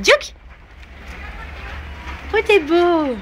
Duke? Oh, t'es beau.